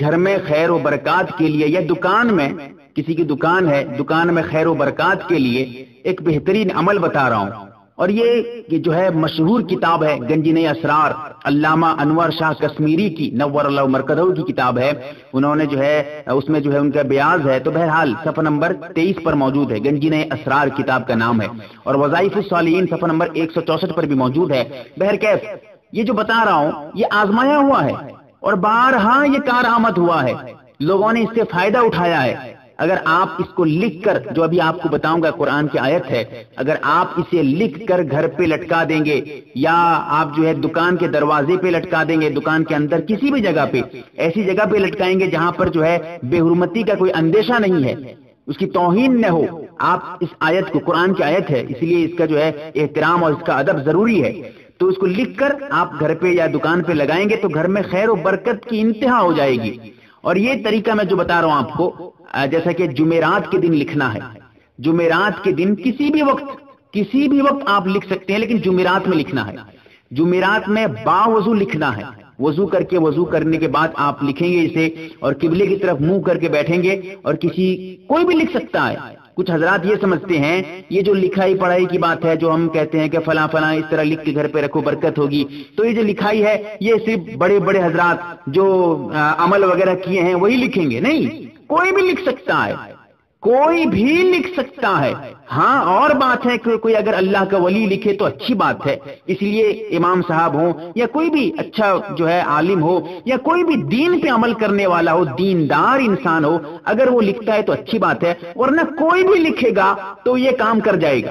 گھر میں خیر و برکات کے لیے یا دکان میں، کسی کی دکان ہے، دکان میں خیر و برکات کے لیے ایک بہترین عمل بتا رہا ہوں۔ اور یہ جو ہے مشہور کتاب ہے گنجین اسرار، علامہ انور شاہ کشمیری کی، نور اللہ مرکز کی کتاب ہے۔ انہوں نے جو ہے، اس میں جو ہے ان کا بیاض ہے۔ تو بہرحال صفحہ نمبر تیئیس پر موجود ہے گنجین اسرار کتاب کا نام ہے۔ اور وظائف الصالحین صفحہ نمبر ایک سو چونسٹھ پر بھی موجود ہے۔ بہرکیف، یہ جو بتا رہا ہوں، یہ آزمایا ہوا ہے۔ اور بارہا یہ کارآمد ہوا ہے۔ لوگوں نے اس سے فائدہ اٹھایا ہے۔ اگر آپ اس کو لکھ کر، جو ابھی آپ کو بتاؤں گا قرآن کی آیت ہے، اگر آپ اسے لکھ کر گھر پہ لٹکا دیں گے، یا آپ جو ہے دکان کے دروازے پہ لٹکا دیں گے، دکان کے اندر کسی بھی جگہ پہ، ایسی جگہ پہ لٹکائیں گے جہاں پر جو ہے بے حرمتی کا کوئی اندیشہ نہیں ہے۔ اس کی توہین نہ ہو۔ آپ اس آیت کو، قرآن کی آیت ہے، اس لیے اس کا جو ہے احترام اور اس کا ادب ضروری ہے۔ تو اس کو لکھ کر آپ گھر پہ یا دکان پہ لگائیں گے تو گھر میں خیر و برکت کی انتہا ہو جائے گی۔ اور یہ طریقہ میں جو بتا رہا ہوں آپ کو جیسا کہ جمعرات کے دن لکھنا ہے۔ جمعرات کے دن کسی بھی وقت، کسی بھی وقت آپ لکھ سکتے ہیں، لیکن جمعرات میں لکھنا ہے۔ جمعرات میں با وضو لکھنا ہے۔ وضو کر کے وضو کرنے کے بعد آپ لکھیں گے اسے اور قبلے کی طرف منہ کر کے بیٹھیں گے اور کسی، کوئی بھی لکھ سکتا ہے۔ کچھ حضرات یہ سمجھتے ہیں، یہ جو لکھائی پڑھائی کی بات ہے، جو ہم کہتے ہیں کہ فلاں فلاں اس طرح لکھ کے گھر پہ رکھو، برکت ہوگی۔ تو یہ جو لکھائی ہے، یہ صرف بڑے بڑے حضرات جو عمل وغیرہ کیے ہیں، وہی لکھیں گے۔ نہیں، کوئی بھی لکھ سکتا ہے۔ کوئی بھی لکھ سکتا ہے۔ ہاں اور بات ہے کہ کوئی اگر اللہ کا ولی لکھے تو اچھی بات ہے۔ اس لیے امام صاحب ہو یا کوئی بھی اچھا جو ہے عالم ہو یا کوئی بھی دین پہ عمل کرنے والا ہو، دیندار انسان ہو، اگر وہ لکھتا ہے تو اچھی بات ہے۔ ورنہ کوئی بھی لکھے گا تو یہ کام کر جائے گا۔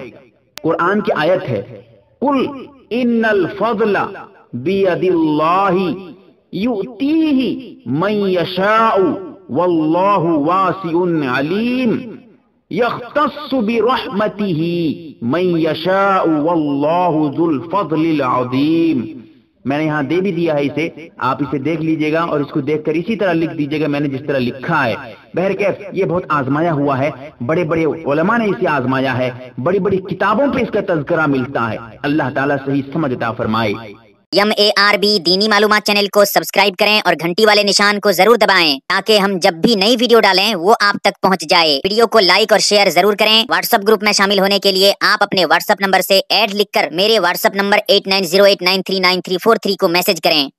قرآن کی آیت ہے۔ کل ان الفضل بید اللہ یؤتیہ من یشاء۔ واللہ واسع علیم، یختص برحمته من یشاء واللہ ذو الفضل العظیم۔ میں نے یہاں دے بھی دیا ہے اسے، آپ اسے دیکھ لیجیے گا اور اس کو دیکھ کر اسی طرح لکھ دیجیے گا میں نے جس طرح لکھا ہے۔ بہرکیف، یہ بہت آزمایا ہوا ہے۔ بڑے بڑے علماء نے اسے آزمایا ہے۔ بڑی بڑی کتابوں پہ اس کا تذکرہ ملتا ہے۔ اللہ تعالیٰ صحیح سمجھتا فرمائے۔ یم اے آر بی دینی معلومات چینل کو سبسکرائب کریں اور گھنٹی والے نشان کو ضرور دبائیں تاکہ ہم جب بھی نئی ویڈیو ڈالیں وہ آپ تک پہنچ جائے۔ ویڈیو کو لائک اور شیئر ضرور کریں۔ واٹس اپ گروپ میں شامل ہونے کے لیے آپ اپنے واٹس اپ نمبر سے ایڈ لکھ کر میرے WhatsApp number eight nine zero eight nine three nine three four three کو میسج کریں۔